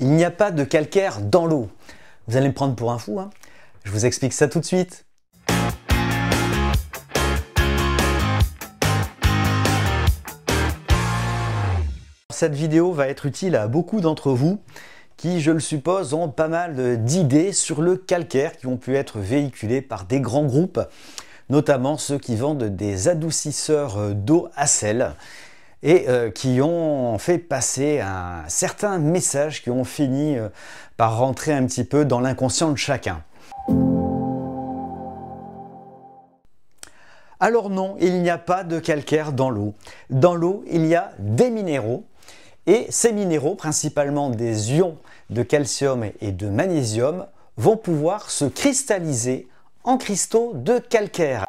Il n'y a pas de calcaire dans l'eau. Vous allez me prendre pour un fou, hein Je vous explique ça tout de suite. Cette vidéo va être utile à beaucoup d'entre vous qui, je le suppose, ont pas mal d'idées sur le calcaire qui ont pu être véhiculées par des grands groupes, notamment ceux qui vendent des adoucisseurs d'eau à sel et euh, qui ont fait passer un certain message qui ont fini euh, par rentrer un petit peu dans l'inconscient de chacun. Alors non, il n'y a pas de calcaire dans l'eau. Dans l'eau, il y a des minéraux et ces minéraux, principalement des ions de calcium et de magnésium, vont pouvoir se cristalliser en cristaux de calcaire.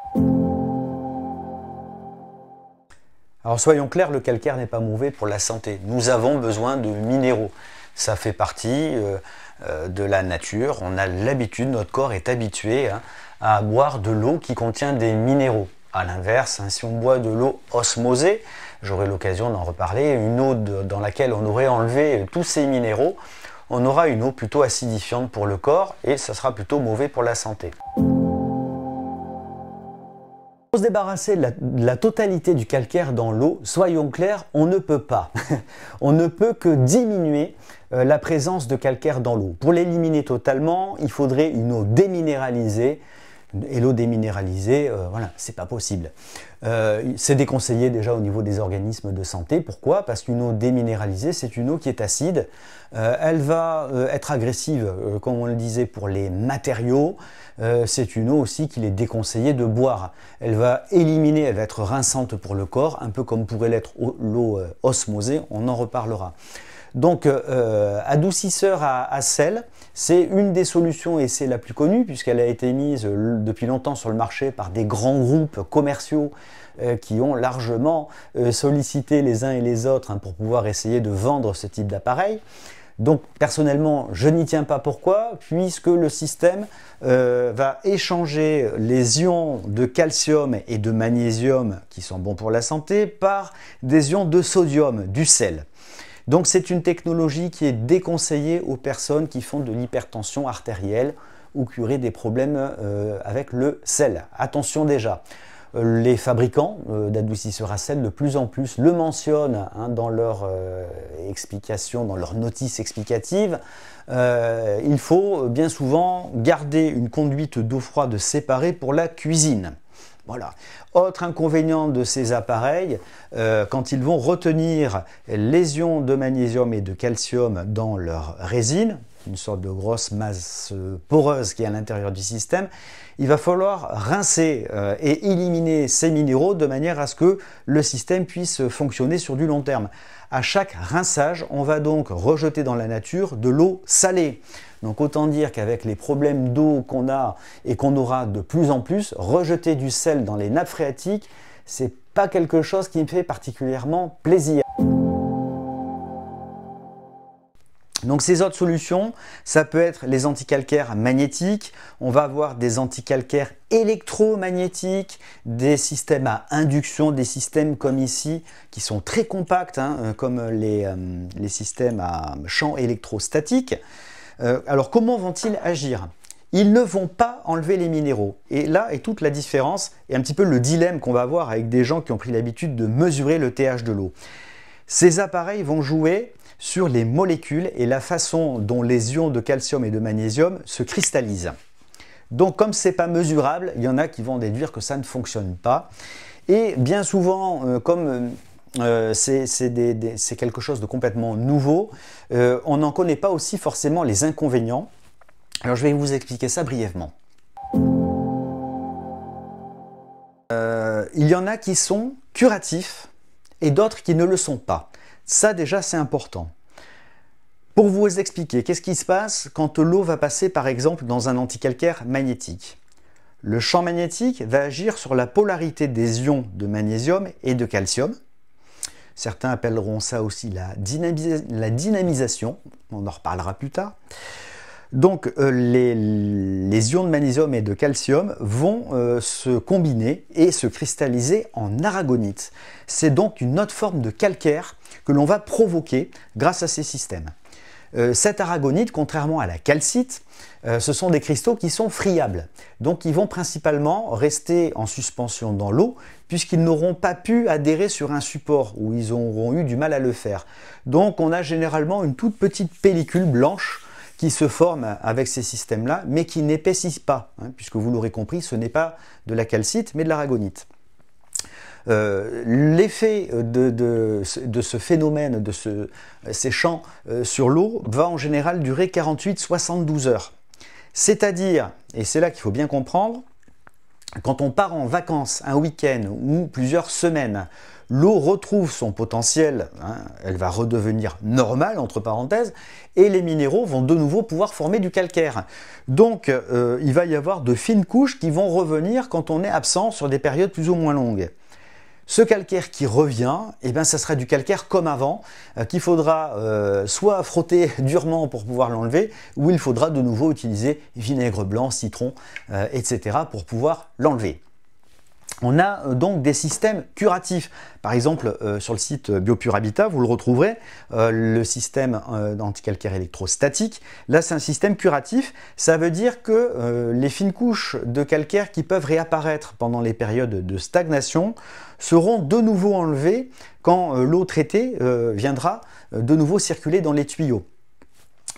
Alors soyons clairs, le calcaire n'est pas mauvais pour la santé. Nous avons besoin de minéraux. Ça fait partie euh, euh, de la nature. On a l'habitude, notre corps est habitué hein, à boire de l'eau qui contient des minéraux. A l'inverse, hein, si on boit de l'eau osmosée, j'aurai l'occasion d'en reparler, une eau dans laquelle on aurait enlevé tous ces minéraux, on aura une eau plutôt acidifiante pour le corps et ça sera plutôt mauvais pour la santé. Se débarrasser de la, totalité du calcaire dans l'eau, soyons clairs, on ne peut pas. on ne peut que diminuer euh, la présence de calcaire dans l'eau. Pour l'éliminer totalement, il faudrait une eau déminéralisée et l'eau déminéralisée, euh, voilà, c'est pas possible. Euh, c'est déconseillé déjà au niveau des organismes de santé. Pourquoi? Parce qu'une eau déminéralisée, c'est une eau qui est acide. Euh, elle va être agressive, comme on le disait, pour les matériaux. c'est une eau aussi qu'il est déconseillé de boire. Elle va éliminer, elle va être rinçante pour le corps, un peu comme pourrait l'être l'eau osmosée. On en reparlera. Donc, euh, adoucisseur à, sel, c'est une des solutions et c'est la plus connue puisqu'elle a été mise euh, depuis longtemps sur le marché par des grands groupes commerciaux euh, qui ont largement sollicité les uns et les autres hein, pour pouvoir essayer de vendre ce type d'appareil. Donc personnellement, je n'y tiens pas. Pourquoi? Puisque le système va échanger les ions de calcium et de magnésium, qui sont bons pour la santé, par des ions de sodium, du sel. Donc c'est une technologie qui est déconseillée aux personnes qui font de l'hypertension artérielle ou qui auraient des problèmes euh, avec le sel. Attention déjà, euh, les fabricants euh, d'adoucisseurs à sel de plus en plus le mentionnent hein, dans leur explication, dans leur notice explicative. il faut bien souvent garder une conduite d'eau froide séparée pour la cuisine. Voilà. Autre inconvénient de ces appareils, euh, quand ils vont retenir les ions de magnésium et de calcium dans leur résine, une sorte de grosse masse poreuse qui est à l'intérieur du système, il va falloir rincer euh, et éliminer ces minéraux de manière à ce que le système puisse fonctionner sur du long terme. À chaque rinçage, on va donc rejeter dans la nature de l'eau salée. Donc autant dire qu'avec les problèmes d'eau qu'on a et qu'on aura de plus en plus, rejeter du sel dans les nappes phréatiques, c'est pas quelque chose qui me fait particulièrement plaisir. Donc ces autres solutions, ça peut être les anticalcaires magnétiques, on va avoir des anticalcaires électromagnétiques, des systèmes à induction, des systèmes comme ici qui sont très compacts, hein, euh, comme les, euh, les, systèmes à champ électrostatique. Euh, alors comment vont-ils agir? Ils ne vont pas enlever les minéraux. Et là est toute la différence et un petit peu le dilemme qu'on va avoir avec des gens qui ont pris l'habitude de mesurer le TH de l'eau. Ces appareils vont jouer sur les molécules et la façon dont les ions de calcium et de magnésium se cristallisent. Donc comme ce n'est pas mesurable, il y en a qui vont déduire que ça ne fonctionne pas. Et bien souvent, euh, comme euh, c'est quelque chose de complètement nouveau, euh, on n'en connaît pas aussi forcément les inconvénients. Alors je vais vous expliquer ça brièvement. il y en a qui sont curatifs et d'autres qui ne le sont pas. Ça déjà c'est important. Pour vous expliquer, qu'est-ce qui se passe quand l'eau va passer par exemple dans un anticalcaire magnétique? Le champ magnétique va agir sur la polarité des ions de magnésium et de calcium. Certains appelleront ça aussi la, dynamisation, on en reparlera plus tard. Donc euh, les, ions de magnésium et de calcium vont euh, se combiner et se cristalliser en aragonite. C'est donc une autre forme de calcaire que l'on va provoquer grâce à ces systèmes. euh, cette aragonite, contrairement à la calcite, ce sont des cristaux qui sont friables. Donc ils vont principalement rester en suspension dans l'eau puisqu'ils n'auront pas pu adhérer sur un support où ils auront eu du mal à le faire. Donc on a généralement une toute petite pellicule blanche qui se forme avec ces systèmes-là, mais qui n'épaississent pas, hein, puisque vous l'aurez compris, ce n'est pas de la calcite, mais de l'aragonite. Euh, l'effet de, ce phénomène, de ces champs euh, sur l'eau, va en général durer 48-72 heures. C'est-à-dire, et c'est là qu'il faut bien comprendre, quand on part en vacances un week-end ou plusieurs semaines, l'eau retrouve son potentiel, hein, elle va redevenir normale, entre parenthèses, et les minéraux vont de nouveau pouvoir former du calcaire. Donc euh, il va y avoir de fines couches qui vont revenir quand on est absent sur des périodes plus ou moins longues. Ce calcaire qui revient, eh bien, ça sera du calcaire comme avant, euh, qu'il faudra euh, soit frotter durement pour pouvoir l'enlever, ou il faudra de nouveau utiliser vinaigre blanc, citron, euh, etc. pour pouvoir l'enlever. On a donc des systèmes curatifs. Par exemple, sur le site Biopure Habitat, vous le retrouverez, le système d'anticalcaire électrostatique. Là, c'est un système curatif. Ça veut dire que les fines couches de calcaire qui peuvent réapparaître pendant les périodes de stagnation seront de nouveau enlevés quand euh, l'eau traitée euh, viendra euh, de nouveau circuler dans les tuyaux.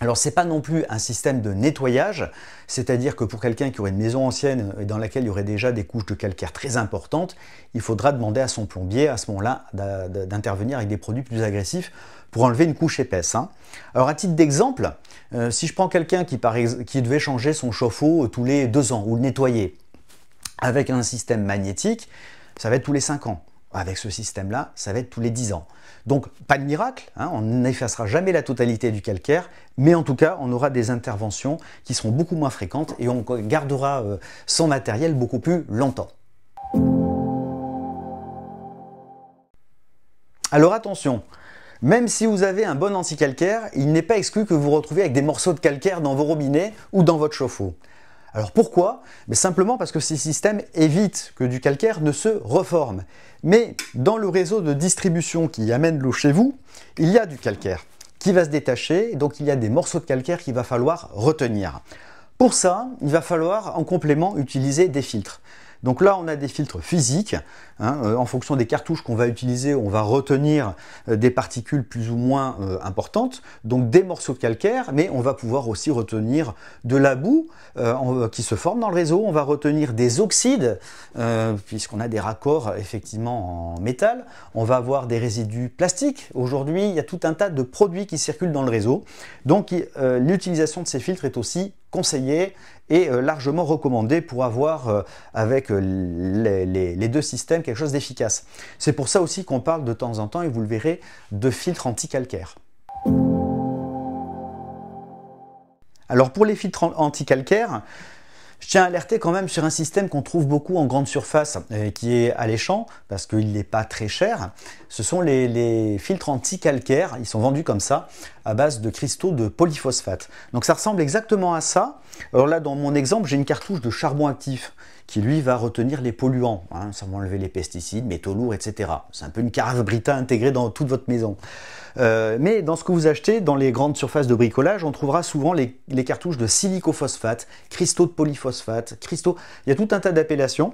Alors c'est pas non plus un système de nettoyage, c'est-à-dire que pour quelqu'un qui aurait une maison ancienne et dans laquelle il y aurait déjà des couches de calcaire très importantes, il faudra demander à son plombier à ce moment-là d'intervenir avec des produits plus agressifs pour enlever une couche épaisse. Hein. Alors à titre d'exemple, si je prends quelqu'un qui, qui devait changer son chauffe-eau tous les deux ans ou le nettoyer avec un système magnétique, ça va être tous les 5 ans. Avec ce système-là, ça va être tous les 10 ans. Donc, pas de miracle, hein, on n'effacera jamais la totalité du calcaire, mais en tout cas, on aura des interventions qui seront beaucoup moins fréquentes et on gardera euh, son matériel beaucoup plus longtemps. Alors attention, même si vous avez un bon anti-calcaire, il n'est pas exclu que vous vous retrouviez avec des morceaux de calcaire dans vos robinets ou dans votre chauffe-eau. Alors pourquoi? Mais Simplement parce que ces systèmes évitent que du calcaire ne se reforme. Mais dans le réseau de distribution qui amène l'eau chez vous, il y a du calcaire qui va se détacher, donc il y a des morceaux de calcaire qu'il va falloir retenir. Pour ça, il va falloir en complément utiliser des filtres. Donc là, on a des filtres physiques. Hein, euh, en fonction des cartouches qu'on va utiliser, on va retenir euh, des particules plus ou moins euh, importantes, donc des morceaux de calcaire, mais on va pouvoir aussi retenir de la boue qui se forme dans le réseau. On va retenir des oxydes, puisqu'on a des raccords effectivement en métal. On va avoir des résidus plastiques. Aujourd'hui, il y a tout un tas de produits qui circulent dans le réseau. Donc l'utilisation de ces filtres est aussi conseillée et largement recommandée pour avoir avec les, deux systèmes quelque chose d'efficace. C'est pour ça aussi qu'on parle de temps en temps, et vous le verrez, de filtres anti-calcaire. Alors pour les filtres anti-calcaire, je tiens à alerter quand même sur un système qu'on trouve beaucoup en grande surface et qui est alléchant parce qu'il n'est pas très cher. Ce sont les, les filtres anti-calcaire. Ils sont vendus comme ça à base de cristaux de polyphosphate. Donc ça ressemble exactement à ça. Alors là, dans mon exemple, j'ai une cartouche de charbon actif qui lui va retenir les polluants. Hein, ça va enlever les pesticides, métaux lourds, etc. C'est un peu une carafe Brita intégrée dans toute votre maison. Euh, mais dans ce que vous achetez, dans les grandes surfaces de bricolage, on trouvera souvent les, cartouches de silicophosphate, cristaux de polyphosphate, cristaux. Il y a tout un tas d'appellations.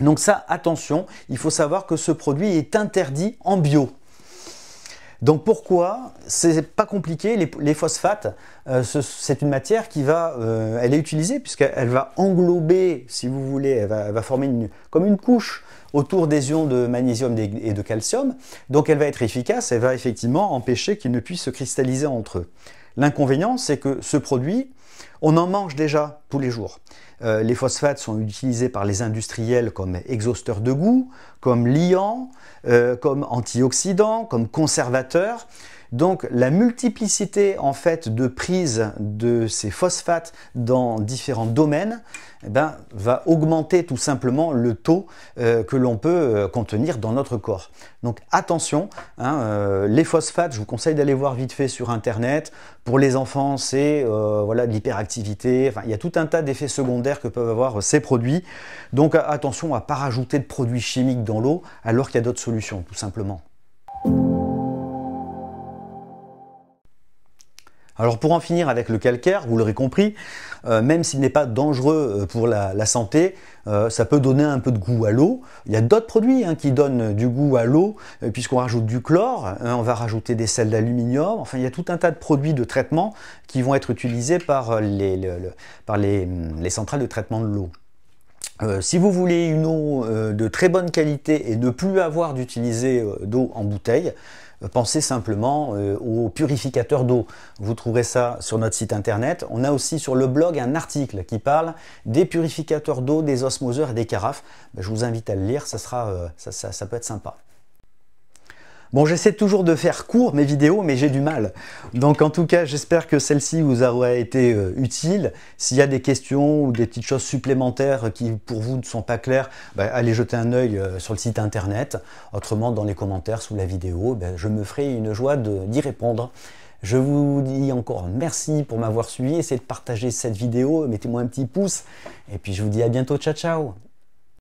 Donc ça, attention, il faut savoir que ce produit est interdit en bio. Donc pourquoi C'est pas compliqué. Les, phosphates, euh, c'est une matière qui va, euh, elle est utilisée puisqu'elle va englober, si vous voulez, elle va, former comme une couche autour des ions de magnésium et de calcium. Donc elle va être efficace. Elle va effectivement empêcher qu'ils ne puissent se cristalliser entre eux. L'inconvénient, c'est que ce produit, on en mange déjà tous les jours. Euh, les phosphates sont utilisés par les industriels comme exhausteurs de goût, comme liants, euh, comme antioxydants, comme conservateurs. Donc la multiplicité en fait de prise de ces phosphates dans différents domaines eh ben, va augmenter tout simplement le taux euh, que l'on peut euh, contenir dans notre corps. Donc attention, hein, euh, les phosphates, je vous conseille d'aller voir vite fait sur internet. Pour les enfants, c'est voilà, de l'hyperactivité. Il y a tout un tas d'effets secondaires que peuvent avoir ces produits. Donc attention à ne pas rajouter de produits chimiques dans l'eau alors qu'il y a d'autres solutions, tout simplement. Alors pour en finir avec le calcaire, vous l'aurez compris, euh, même s'il n'est pas dangereux euh, pour la, santé, euh, ça peut donner un peu de goût à l'eau. Il y a d'autres produits hein, qui donnent du goût à l'eau, puisqu'on rajoute du chlore, hein, on va rajouter des sels d'aluminium, enfin il y a tout un tas de produits de traitement qui vont être utilisés par les, par les, centrales de traitement de l'eau. si vous voulez une eau de très bonne qualité et ne plus avoir d'utiliser d'eau en bouteille, pensez simplement euh, au purificateur d'eau. Vous trouverez ça sur notre site internet. On a aussi sur le blog un article qui parle des purificateurs d'eau, des osmoseurs et des carafes. Ben, je vous invite à le lire, ça, sera, euh, ça peut être sympa. Bon, j'essaie toujours de faire court mes vidéos, mais j'ai du mal. Donc en tout cas, j'espère que celle-ci vous aura été euh, utile. S'il y a des questions ou des petites choses supplémentaires qui pour vous ne sont pas claires, bah, allez jeter un œil euh, sur le site internet. Autrement, dans les commentaires sous la vidéo, bah, je me ferai une joie d'y répondre. Je vous dis encore merci pour m'avoir suivi. Essayez de partager cette vidéo, mettez-moi un petit pouce. Et puis je vous dis à bientôt. Ciao, ciao